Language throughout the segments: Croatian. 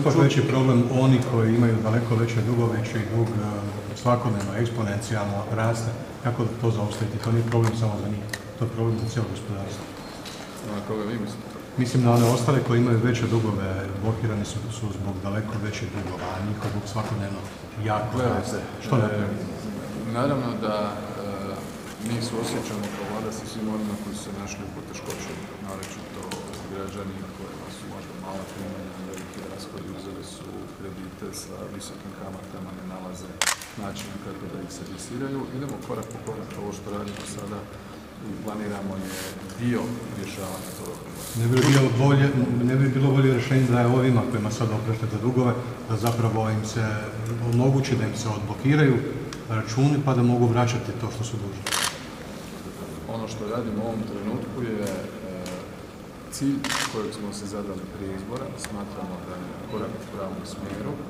ipak veći problem oni koji imaju daleko veće dugove, čiji dug e, svakodnevno, eksponencijalno raste. Kako to zaustaviti? To nije problem samo za njih, to je problem za cijelo gospodarstvo. Na koga vi mislite? Mislim na one ostale koji imaju veće dugove, blokirani su, su zbog daleko većih dugova, a njihov dug svakodnevno jako raste. Što e, napraviti? Naravno da e, mi suosjećamo kao vlada sa svim onima koji su se našli u poteškoćama, naročito građani kojima su kredite sa visokim kamatama, ne nalaze načina kako da ih servisiraju. Idemo korak po korak, ovo što radimo sada i planiramo je dio rješavanja toga. Ne bi bilo bolje, ne bi bilo bolje rješenje da je ovima kojima sad opraštate dugove, da zapravo im se omogući da im se odblokiraju računi pa da mogu vraćati to što su dužni. Ono što radimo u ovom trenutku je cilj kojeg smo se zadali prije izbora. Smatramo da je korak u pravom smjeru. E,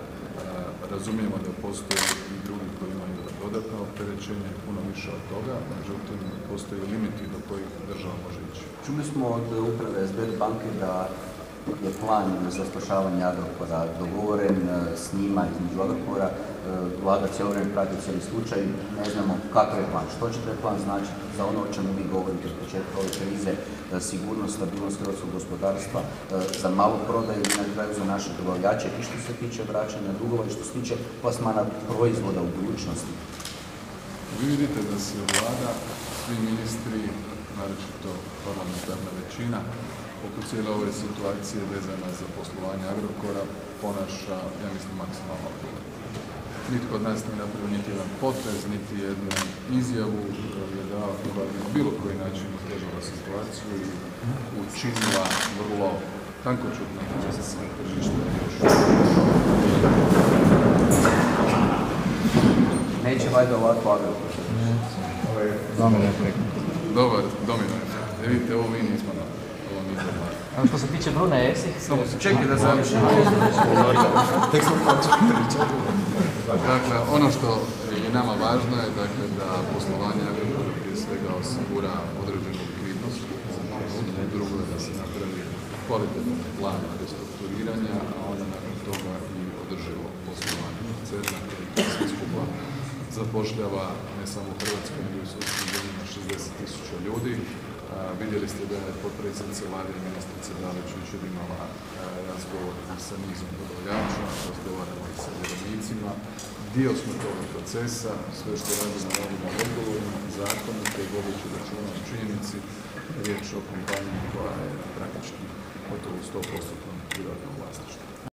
razumijemo da postoje i drugi koji imaju dodatno opterećenje, puno više od toga, međutim postoje limiti do kojih država može ići. Čuli smo od uprave SBR banke da je plan za spašavanje Agrokora dogovoren e, s njima između Agrokora. E, Vlada cijelo vrijeme prati cijeli slučaj. Ne znamo kakav je plan. Što će taj plan značiti za ono o čemu vi govorite od početka e, sigurnost, stabilnost hrvatskog gospodarstva, za malu prodaju i na kraju za naše dobavljače i što se tiče vraćanja dugova i što se tiče plasmana proizvoda u budućnosti. Vi vidite da se vlada, svi ministri, naročito parlamentarna većina, oko cijele ove situacije vezana za poslovanje Agrokora ponaša, ja mislim, maksimalno odgovorno. Nitko od nas nije napravio niti jedan potez, niti jednu izjavu koja je dao bilo koji način situaciju i učinila vrlo tankočutno za tržište još. Neće valjda ovako Agrokor. Dobar domino. E, vidite, ovo mi nismo napravili. Ovo nije dobro. A što se tiče Bruna Esih, Samo se čekaj da završim. Dakle, ono što je nama važno je dakle, da poslovanje Agrokora prije svega osigura određenu drugo je da se napravi kvalitetan plan restrukturiranja, a onda nakon toga i održivo poslovanje CERNA koji sve skupa zapošljava ne samo u Hrvatskoj, nego i u susjednim zemljama 60 tisuća ljudi. Vidjeli ste da je potpredsjednica vlade i ministrica Dalić imala razgovor sa nizom dobavljača, razgovarala i sa vjerovnicima. Dio smo toga procesa, sve što radimo radimo odgovorno, zakonito i vodeći računa o činjenici, riječ o kompaniji koja je praktički gotovo u 100% privatnom vlasništvu.